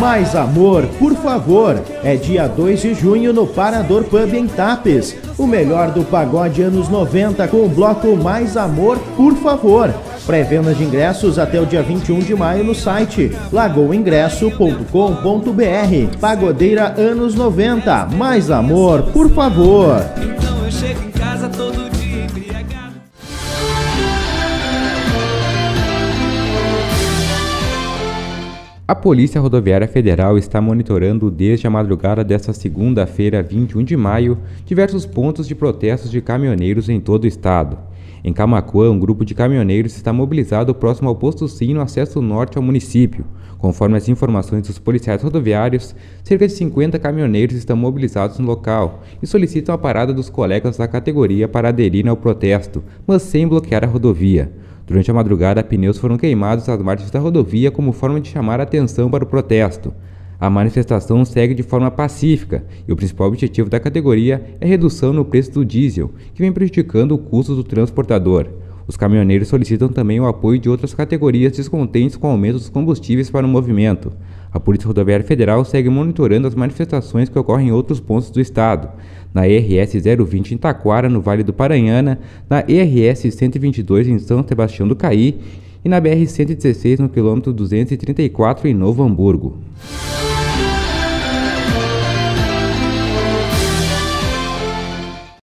Mais amor, por favor. É dia 2 de junho no Parador Pub em Tapes. O melhor do pagode anos 90 com o bloco Mais Amor, por favor. Pré-venda de ingressos até o dia 21 de maio no site lagoaingresso.com.br. Pagodeira anos 90. Mais amor, por favor. Então eu chego em casa todo dia embriagado. A Polícia Rodoviária Federal está monitorando desde a madrugada desta segunda-feira, 21 de maio, diversos pontos de protestos de caminhoneiros em todo o estado. Em Camacuã, um grupo de caminhoneiros está mobilizado próximo ao posto Sim no acesso norte ao município. Conforme as informações dos policiais rodoviários, cerca de 50 caminhoneiros estão mobilizados no local e solicitam a parada dos colegas da categoria para aderirem ao protesto, mas sem bloquear a rodovia. Durante a madrugada, pneus foram queimados às margens da rodovia como forma de chamar a atenção para o protesto. A manifestação segue de forma pacífica e o principal objetivo da categoria é redução no preço do diesel, que vem prejudicando o custo do transportador. Os caminhoneiros solicitam também o apoio de outras categorias descontentes com o aumento dos combustíveis para o movimento. A Polícia Rodoviária Federal segue monitorando as manifestações que ocorrem em outros pontos do estado. Na ERS 020 em Taquara, no Vale do Paranhana, na ERS 122 em São Sebastião do Caí e na BR 116 no quilômetro 234 em Novo Hamburgo.